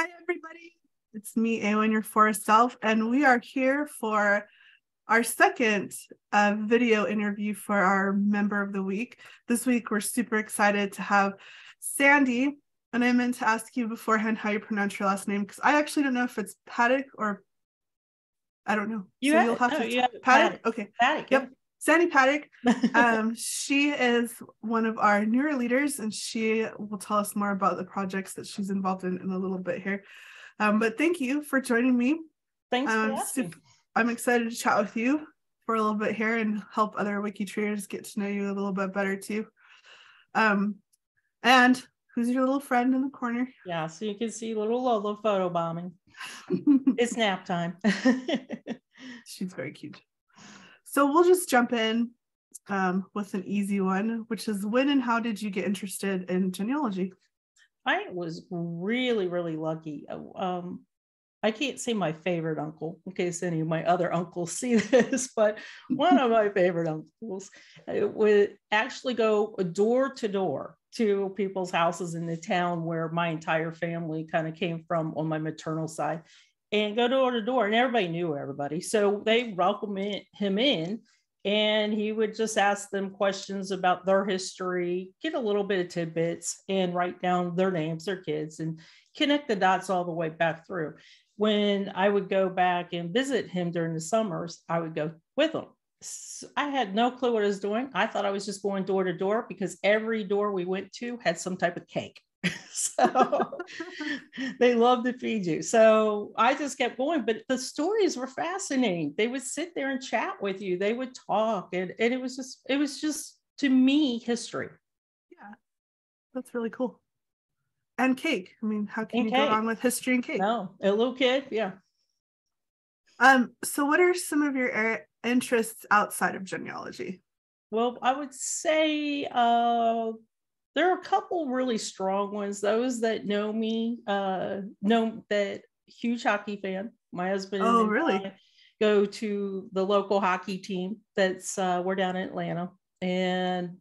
Hi, everybody. It's me, Awen, your forest self, and we are here for our second uh, video interview for our member of the week. This week, we're super excited to have Sandy. And I meant to ask you beforehand how you pronounce your last name because I actually don't know if it's Paddock or I don't know. You so have you'll have oh, to have Paddock. Paddock. Okay. Paddock. Yep. Sandy Patak. um, she is one of our newer leaders, and she will tell us more about the projects that she's involved in in a little bit here. Um, but thank you for joining me. Thanks for Um, asking. sup- I'm excited to chat with you for a little bit here and help other WikiTreers get to know you a little bit better too. Um, and who's your little friend in the corner? Yeah, so you can see little Lola photo bombing. It's nap time. She's very cute. So we'll just jump in um, with an easy one, which is when and how did you get interested in genealogy? I was really, really lucky. Um, I can't say my favorite uncle in case any of my other uncles see this, but one of my favorite uncles uh, would actually go door to door to people's houses in the town where my entire family kind of came from on my maternal side and go door to door. And everybody knew everybody. So they welcomed him in and he would just ask them questions about their history, get a little bit of tidbits, and write down their names, their kids, and connect the dots all the way back through. When I would go back and visit him during the summers, I would go with him. I had no clue what I was doing. I thought I was just going door to door because every door we went to had some type of cake. so they love to feed you. So I just kept going, but the stories were fascinating. They would sit there and chat with you. They would talk, and, and it was just, it was just to me history. Yeah, that's really cool. And cake. I mean, how can And you go cake. wrong with history and cake? No, a little kid, yeah. Um, so what are some of your er- interests outside of genealogy? Well, I would say uh, there are a couple really strong ones. Those that know me uh, know that huge hockey fan. My husband Oh, really? Go to the local hockey team. That's uh, we're down in Atlanta, and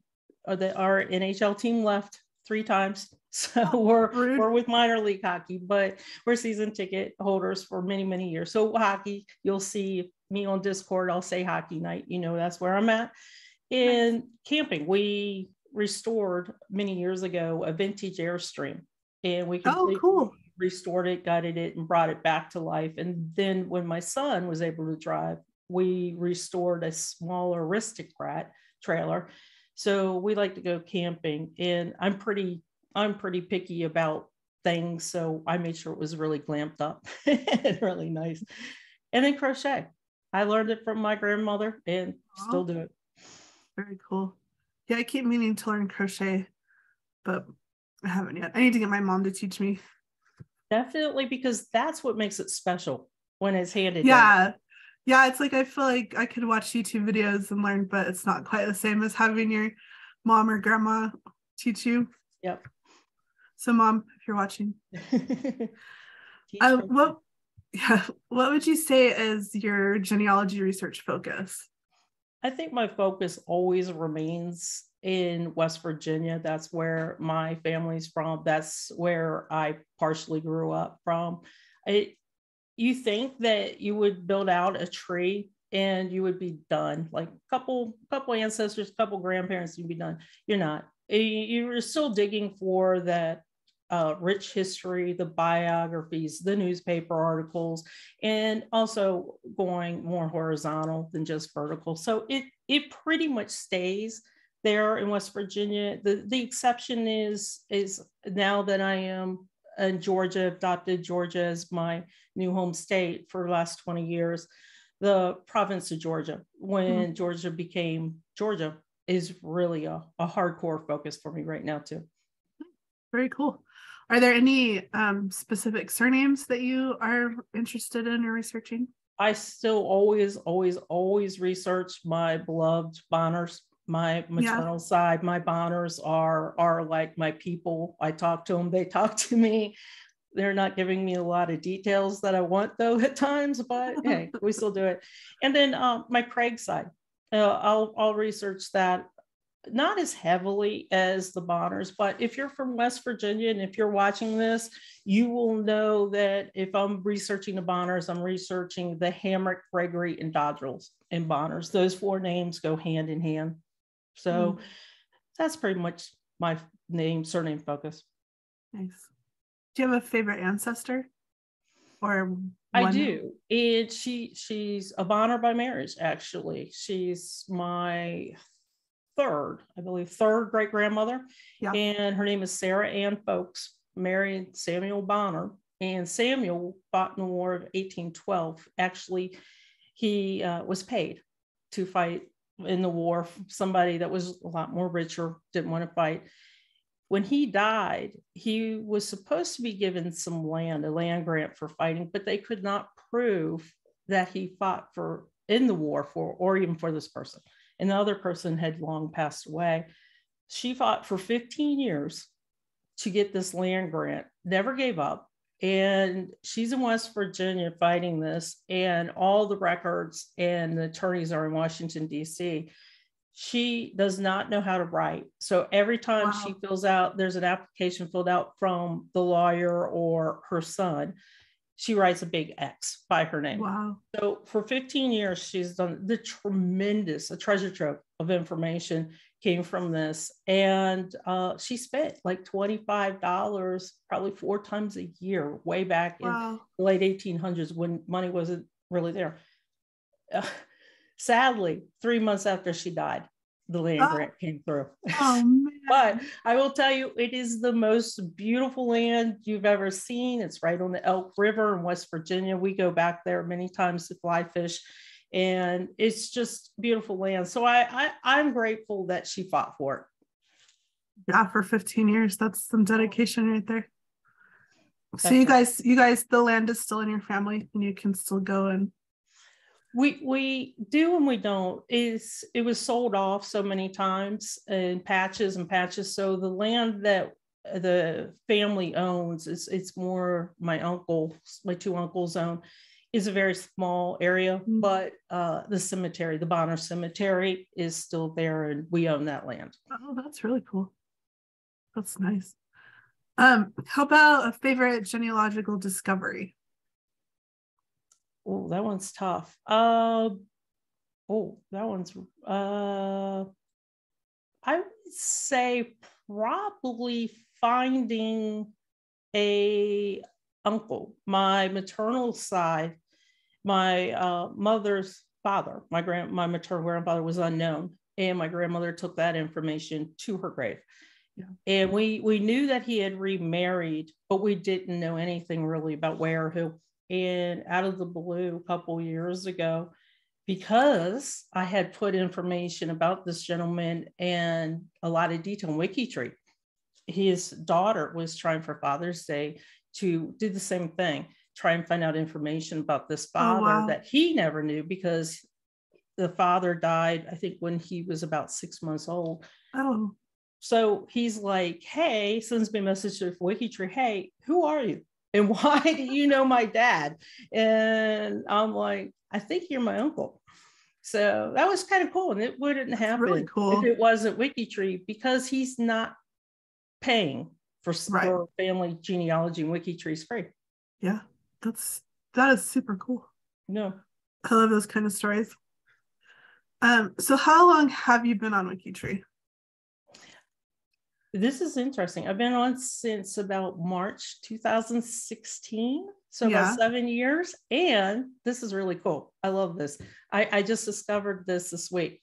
uh, the, our NHL team left three times. So we're rude. we're with minor league hockey, but we're season ticket holders for many many years. So hockey, you'll see me on Discord. I'll say hockey night. You know that's where I'm at. In camping, we restored many years ago a vintage Airstream, and we Oh, completely cool. restored it, gutted it, and brought it back to life. And then when my son was able to drive, we restored a smaller aristocrat trailer. So we like to go camping, and I'm pretty I'm pretty picky about things, so I made sure it was really glamped up and really nice. And then crochet. I learned it from my grandmother and still do it. Very cool. Yeah, I keep meaning to learn crochet, but I haven't yet. I need to get my mom to teach me. Definitely because that's what makes it special when it's handed down. Yeah. Yeah, it's like I feel like I could watch YouTube videos and learn, but it's not quite the same as having your mom or grandma teach you. Yep. So, mom, if you're watching, uh, what, yeah, what would you say is your genealogy research focus? I think my focus always remains in West Virginia. That's where my family's from. That's where I partially grew up from. I, you think that you would build out a tree and you would be done, like a couple, couple ancestors, couple grandparents, you'd be done. You're not. Eh, you're still digging for that uh, rich history, the biographies, the newspaper articles, and also going more horizontal than just vertical. So it it pretty much stays there in West Virginia. The the exception is is now that I am in Georgia, adopted Georgia as my new home state for the last 20 years, the province of Georgia, when Georgia became Georgia, is really a, a hardcore focus for me right now too. Very cool. Are there any um, specific surnames that you are interested in or researching? I still always, always, always research my beloved Bonners, my maternal side. My Bonners are are like my people. I talk to them, they talk to me. They're not giving me a lot of details that I want though at times, but hey, we still do it. And then um, my Craig side, uh, I'll I'll research that not as heavily as the Bonners, but if you're from West Virginia and if you're watching this, you will know that if I'm researching the Bonners, I'm researching the Hamrick, Gregory, and Dodrills and Bonners. Those four names go hand in hand. So mm. that's pretty much my name, surname focus. Nice. Do you have a favorite ancestor? Or I do. And she she's a Bonner by marriage, actually. She's my third, I believe, third great grandmother. Yeah. And her name is Sarah Ann Folks, married Samuel Bonner. And Samuel fought in the War of 1812. Actually, he uh, was paid to fight in the war. Somebody that was a lot more richer didn't want to fight. When he died, he was supposed to be given some land, a land grant for fighting, but they could not prove that he fought for in the war for or even for this person and the other person had long passed away. She fought for 15 years to get this land grant, never gave up. And she's in West Virginia fighting this, and all the records and the attorneys are in Washington, D.C. She does not know how to write. So every time wow. she fills out, there's an application filled out from the lawyer or her son she writes a big X by her name. Wow. So for 15 years, she's done the tremendous, a treasure trove of information came from this. And uh, she spent like $25 probably four times a year, way back wow. in the late 1800s when money wasn't really there. Uh, sadly, three months after she died, the land oh. grant came through. Oh, but I will tell you, it is the most beautiful land you've ever seen. It's right on the Elk River in West Virginia. We go back there many times to fly fish, and it's just beautiful land. So I, I I'm grateful that she fought for it. Yeah, for 15 years. That's some dedication right there. So you guys, you guys, the land is still in your family, and you can still go and we we do and we don't. Is it was sold off so many times in patches and patches. So the land that the family owns is it's more my uncle my two uncles own is a very small area mm-hmm. but uh, the cemetery the bonner cemetery is still there and we own that land. Oh that's really cool. That's nice. Um how about a favorite genealogical discovery oh, that one's tough. Uh, oh, that one's, uh, I would say probably finding a uncle, my maternal side, my uh, mother's father, my grand, my maternal grandfather was unknown, and my grandmother took that information to her grave. Yeah. And we we knew that he had remarried, but we didn't know anything really about where or who and out of the blue a couple years ago because I had put information about this gentleman and a lot of detail in WikiTree. His daughter was trying for Father's Day to do the same thing, try and find out information about this father oh, wow. that he never knew because the father died, I think, when he was about six months old. Oh. So he's like, hey, sends me a message to WikiTree, hey, who are you? And why do you know my dad? And I'm like, I think you're my uncle. So that was kind of cool. And it wouldn't That's happen really cool. if it wasn't WikiTree because he's not paying for, right. for family genealogy and WikiTree is free. Yeah, that's that is super cool. No. I love those kind of stories. Um, so how long have you been on WikiTree? This is interesting. I've been on since about March 2016. So yeah. about seven years. And this is really cool. I love this. I, I just discovered this this week.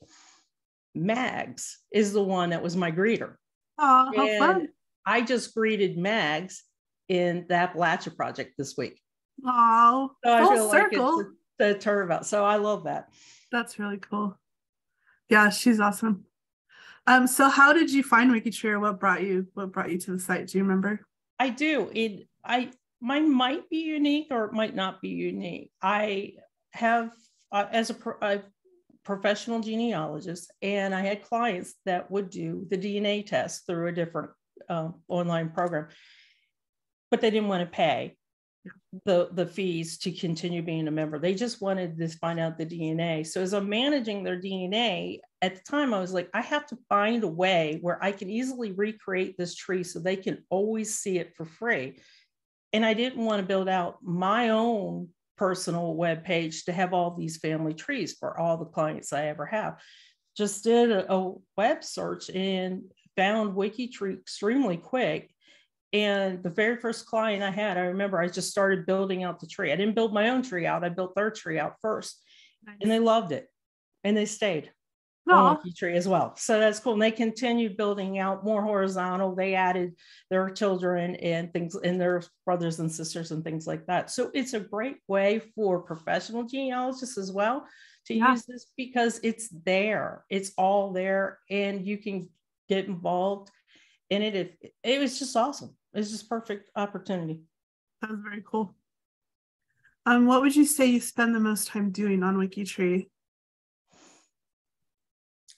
Mags is the one that was my greeter. Oh, how and fun. I just greeted Mags in the Appalachia Project this week. Oh, so I feel circle. like the turnabout. So I love that. That's really cool. Yeah, she's awesome. Um, so how did you find WikiTree? What brought you what brought you to the site? Do you remember? I do. It I mine might be unique or it might not be unique. I have uh, as a, pro, a, professional genealogist, and I had clients that would do the DNA test through a different uh, online program, but they didn't want to pay the the fees to continue being a member. They just wanted to find out the DNA. So as I'm managing their DNA, at the time I was like, I have to find a way where I can easily recreate this tree so they can always see it for free. And I didn't want to build out my own personal web page to have all these family trees for all the clients I ever have. Just did a, a web search and found WikiTree extremely quick. And the very first client I had, I remember I just started building out the tree. I didn't build my own tree out, I built their tree out first. Nice. And they loved it and they stayed on tree as well. So that's cool. And they continued building out more horizontal. They added their children and things and their brothers and sisters and things like that. So it's a great way for professional genealogists as well to yeah. use this because it's there. It's all there and you can get involved in it. It, it was just awesome. It's just perfect opportunity. That was very cool. Um, what would you say you spend the most time doing on WikiTree?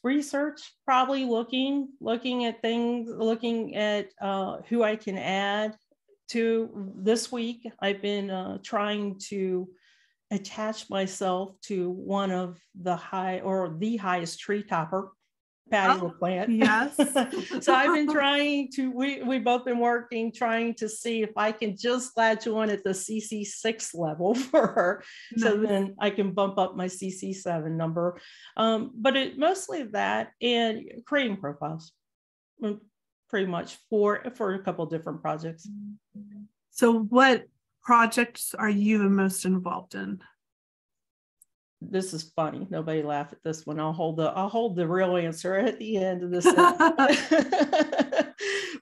Research probably looking looking at things looking at uh, who i can add to this week. I've been uh, trying to attach myself to one of the high or the highest tree topper Patty oh, LaPlante. Yes. so I've been trying to, we, we both been working, trying to see if I can just latch on at the CC6 level for her. Nice. So then I can bump up my CC7 number. Um, but it mostly that and creating profiles mm, pretty much for, for a couple different projects. So what projects are you the most involved in? This is funny. Nobody laugh at this one. I'll hold the I'll hold the real answer at the end of this.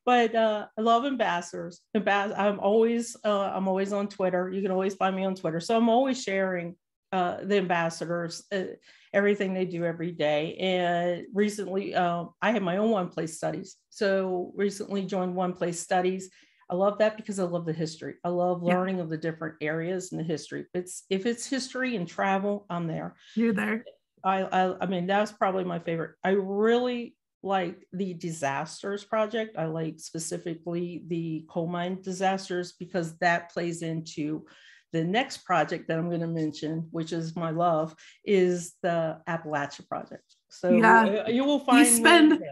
but uh, I love ambassadors. Ambas- I'm always uh, I'm always on Twitter. You can always find me on Twitter. So I'm always sharing uh, the ambassadors, uh, everything they do every day. And recently, um, I have my own one place studies. So recently joined one place studies I love that because I love the history. I love learning yeah. of the different areas in the history. If it's if it's history and travel, I'm there. You're there. I I, I mean that's probably my favorite. I really like the disasters project. I like specifically the coal mine disasters because that plays into the next project that I'm going to mention, which is my love, is the Appalachia project. So yeah. Uh, you will find you spend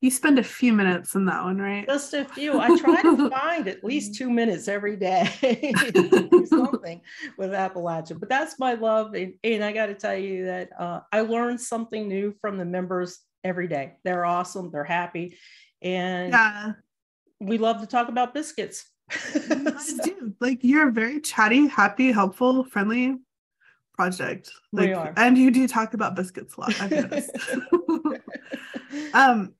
you spend a few minutes in that one, right? Just a few. I try to find at least two minutes every day something with Appalachia. But that's my love. And, and I got to tell you that uh, I learned something new from the members every day. They're awesome. They're happy. And yeah. we love to talk about biscuits. I do. Like you're a very chatty, happy, helpful, friendly project. Like, and you do talk about biscuits a lot. I've noticed. um,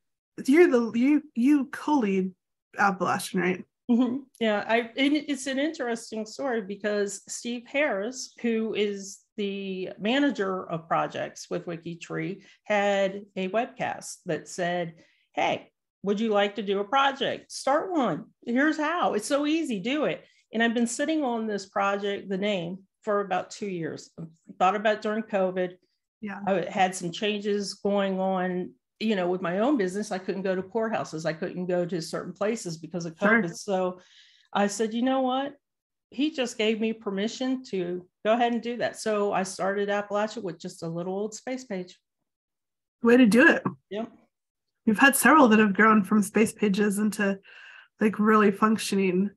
you're the you you co-lead Appalachian, right? Mm-hmm. Yeah, I it's an interesting story because Steve Harris, who is the manager of projects with WikiTree, had a webcast that said, "Hey, would you like to do a project? Start one. Here's how. It's so easy. Do it." And I've been sitting on this project, the name, for about two years. I thought about during COVID. Yeah, I had some changes going on you know, with my own business, I couldn't go to courthouses. I couldn't go to certain places because of COVID. Sure. So I said, you know what? He just gave me permission to go ahead and do that. So I started Appalachia with just a little old space page. Way to do it. Yep. We've had several that have grown from space pages into like really functioning,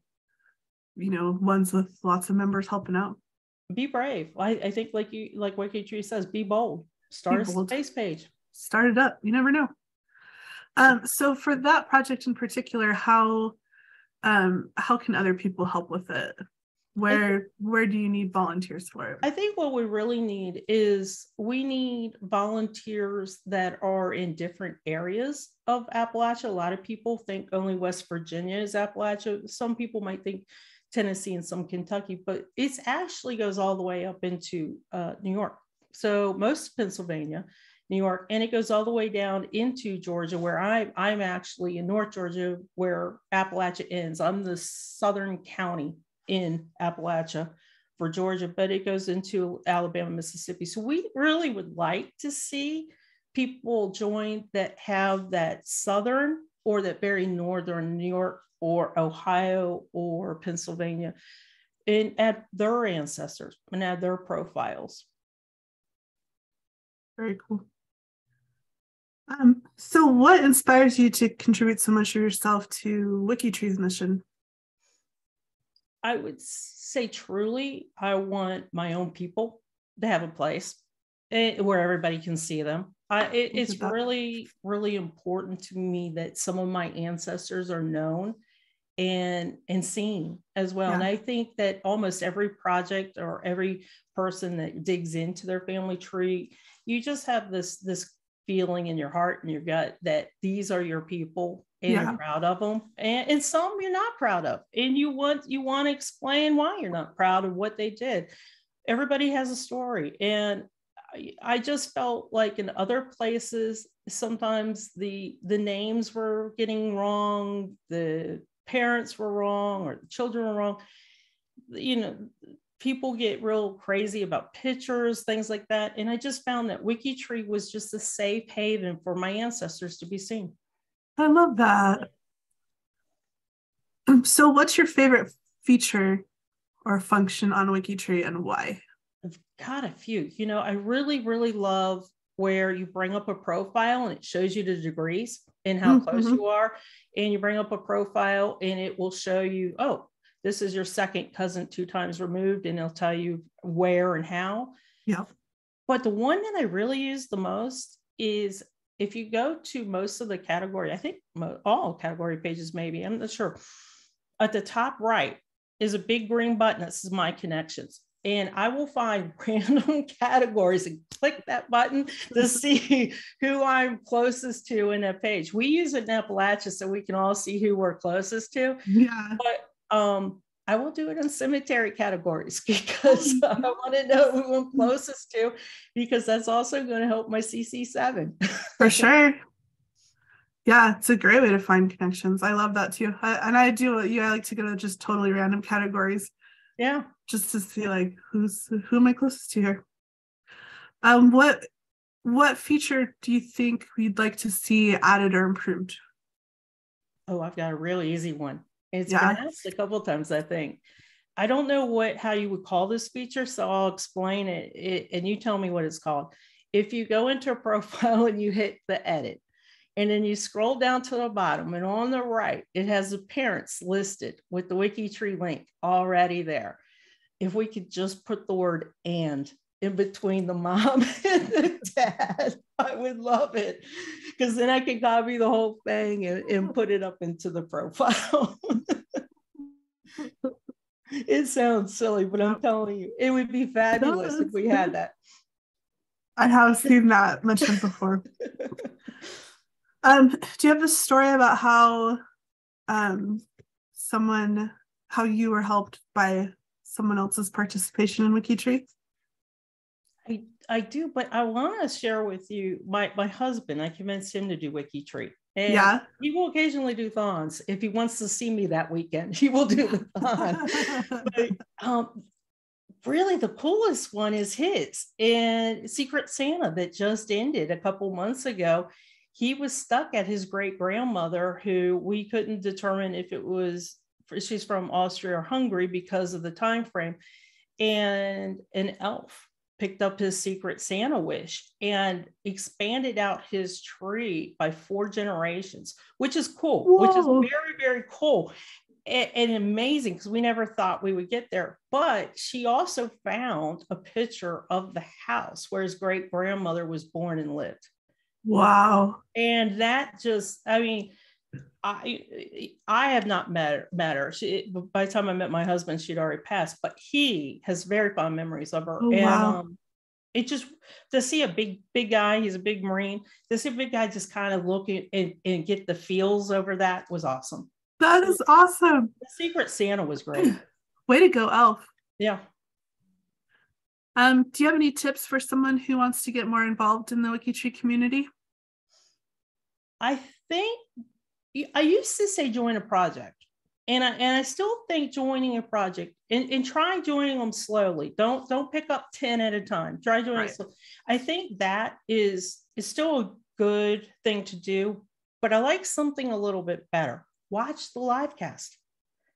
you know, ones with lots of members helping out. Be brave. I, I think like you like WikiTree says, be bold. Start be bold. a space page start it up. You never know. Um, so for that project in particular, how um, how can other people help with it? Where where do you need volunteers for it? I think what we really need is we need volunteers that are in different areas of Appalachia. A lot of people think only West Virginia is Appalachia. Some people might think Tennessee and some Kentucky, but it actually goes all the way up into uh, New York. So most Pennsylvania, New York, and it goes all the way down into Georgia, where I, I'm actually in North Georgia, where Appalachia ends. I'm the southern county in Appalachia for Georgia, but it goes into Alabama, Mississippi. So we really would like to see people join that have that southern or that very northern New York or Ohio or Pennsylvania and add their ancestors and add their profiles. Very cool. Um, so what inspires you to contribute so much of yourself to WikiTree's mission? I would say truly, I want my own people to have a place eh, where everybody can see them. I, it, it's really, really important to me that some of my ancestors are known and and seen as well. Yeah. And I think that almost every project or every person that digs into their family tree, you just have this this feeling in your heart and your gut that these are your people and yeah. you're proud of them and, and some you're not proud of and you want you want to explain why you're not proud of what they did. Everybody has a story and I, I just felt like in other places sometimes the the names were getting wrong the parents were wrong or the children were wrong. You know people get real crazy about pictures things like that and i just found that wikitree was just a safe haven for my ancestors to be seen. I love that. Um, so what's your favorite feature or function on wikitree and why? I've got a few. You know i really really love where you bring up a profile and it shows you the degrees and how mm-hmm. close you are and you bring up a profile and it will show you oh this is your second cousin two times removed and it'll tell you where and how yeah but the one that i really use the most is if you go to most of the category i think all category pages maybe i'm not sure at the top right is a big green button that says my connections and I will find random categories and click that button to see who I'm closest to in a page. We use it in Appalachia so we can all see who we're closest to. Yeah. But um, I will do it in cemetery categories because I want to know who I'm closest to because that's also going to help my CC7. For sure. Yeah, it's a great way to find connections. I love that too. I, and I do, yeah, I like to go to just totally random categories yeah just to see like who's who am i closest to here um what what feature do you think we'd like to see added or improved oh i've got a really easy one it's yeah. been asked a couple times i think i don't know what how you would call this feature so i'll explain it, it and you tell me what it's called if you go into a profile and you hit the edit and then you scroll down to the bottom, and on the right, it has the parents listed with the WikiTree link already there. If we could just put the word and in between the mom and the dad, I would love it. Because then I can copy the whole thing and, and put it up into the profile. it sounds silly, but I'm telling you, it would be fabulous if we had that. I have seen that mentioned before. Um, do you have a story about how um, someone, how you were helped by someone else's participation in WikiTree? I, I do, but I want to share with you my, my husband. I convinced him to do WikiTree. And yeah. he will occasionally do thons. If he wants to see me that weekend, he will do the thon. but, um, really, the coolest one is his and Secret Santa that just ended a couple months ago he was stuck at his great grandmother, who we couldn't determine if it was she's from Austria or Hungary because of the time frame, and an elf picked up his secret Santa wish and expanded out his tree by four generations, which is cool, Whoa. which is very, very cool and, and amazing because we never thought we would get there. But she also found a picture of the house where his great grandmother was born and lived. Wow. And that just, I mean, I I have not met met her. She by the time I met my husband, she'd already passed, but he has very fond memories of her. Oh, and wow. um, it just to see a big big guy, he's a big marine. To see a big guy just kind of look and, and get the feels over that was awesome. That is awesome. The Secret Santa was great. Way to go, Elf. Yeah. Um, do you have any tips for someone who wants to get more involved in the WikiTree community? I think I used to say join a project. And I, and I still think joining a project and, and try joining them slowly. Don't don't pick up 10 at a time. Try joining right. Slowly. I think that is is still a good thing to do, but I like something a little bit better. Watch the live cast.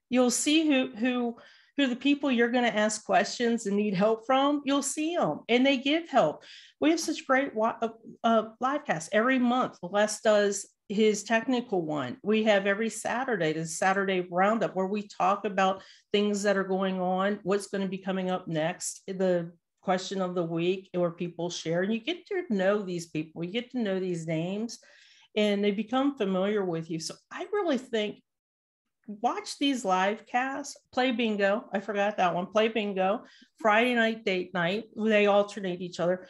You'll see who who who the people you're going to ask questions and need help from, you'll see them and they give help. We have such great uh, uh, live casts every month. Les does his technical one. We have every Saturday, the Saturday roundup, where we talk about things that are going on, what's going to be coming up next, the question of the week, where people share. And you get to know these people, you get to know these names, and they become familiar with you. So I really think watch these live casts, play bingo. I forgot that one. Play bingo, Friday night, date night. They alternate each other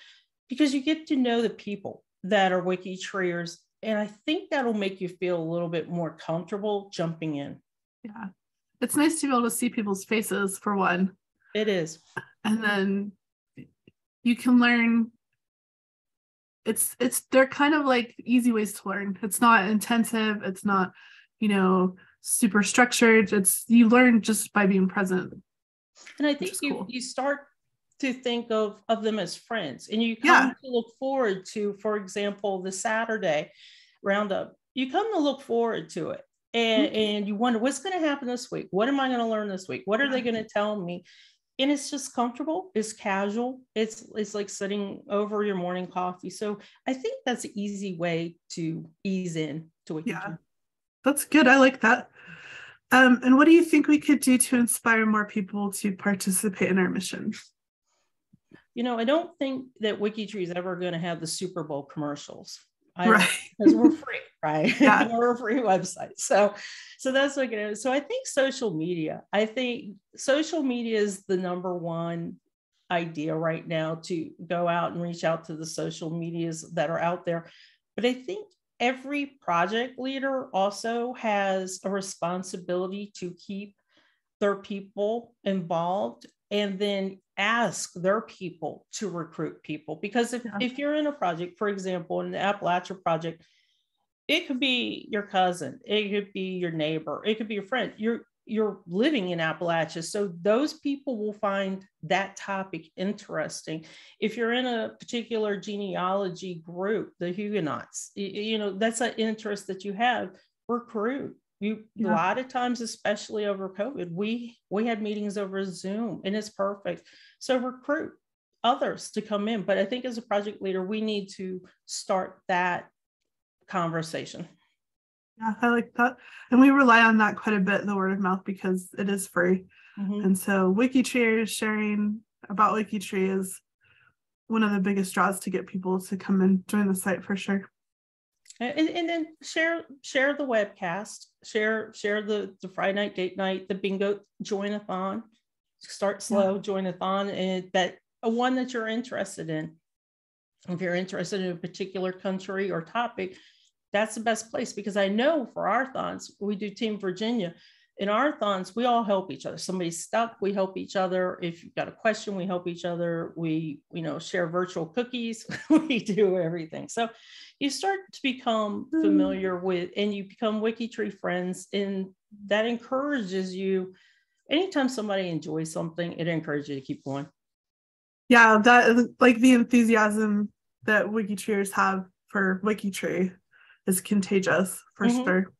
because you get to know the people that are WikiTreers and I think that'll make you feel a little bit more comfortable jumping in. Yeah. It's nice to be able to see people's faces for one. It is. And then you can learn it's it's they're kind of like easy ways to learn. It's not intensive, it's not, you know, super structured. It's you learn just by being present. And I think you cool. you start to think of of them as friends. And you come yeah. to look forward to for example the saturday roundup you come to look forward to it. And mm-hmm. and you wonder what's going to happen this week? What am i going to learn this week? What are they going to tell me? And it's just comfortable it's casual it's it's like sitting over your morning coffee. So i think that's an easy way to ease in to it yeah. that's good i like that. Um, and what do you think we could do to inspire more people to participate in our mission you know, I don't think that WikiTree is ever going to have the Super Bowl commercials. I, right. Because we're free, right? Yeah. we're a free website. So, so that's what it is. So I think social media, I think social media is the number one idea right now to go out and reach out to the social medias that are out there. But I think every project leader also has a responsibility to keep their people involved and then ask their people to recruit people because if, yeah. if you're in a project for example in the appalachia project it could be your cousin it could be your neighbor it could be your friend you're you're living in appalachia so those people will find that topic interesting if you're in a particular genealogy group the huguenots you know that's an interest that you have recruit you yeah. a lot of times especially over covid we we had meetings over zoom and it's perfect. So recruit others to come in but i think as a project leader we need to start that conversation. Yeah i like that. And we rely on that quite a bit the word of mouth because it is free. Mm-hmm. and so wikitree sharing about wikitree is one of the biggest draws to get people to come and join the site for sure. And, and then share share the webcast share share the the friday night date night the bingo join-a-thon start slow yeah. join-a-thon and that a one that you're interested in if you're interested in a particular country or topic that's the best place because i know for our thons we do team virginia in our thons, we all help each other. Somebody's stuck, we help each other. If you've got a question, we help each other. We, you know, share virtual cookies. we do everything. So you start to become hmm. familiar with and you become WikiTree friends. And that encourages you. Anytime somebody enjoys something, it encourages you to keep going. Yeah, that like the enthusiasm that WikiTreers have for WikiTree is contagious for mm-hmm. sure.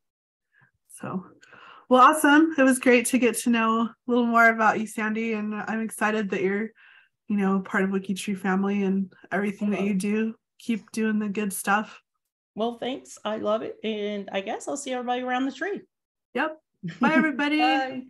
So well, awesome. It was great to get to know a little more about you, Sandy. And I'm excited that you're, you know, part of WikiTree family and everything that you do. Keep doing the good stuff. Well, thanks. I love it. And I guess I'll see everybody around the tree. Yep. Bye, everybody. Bye.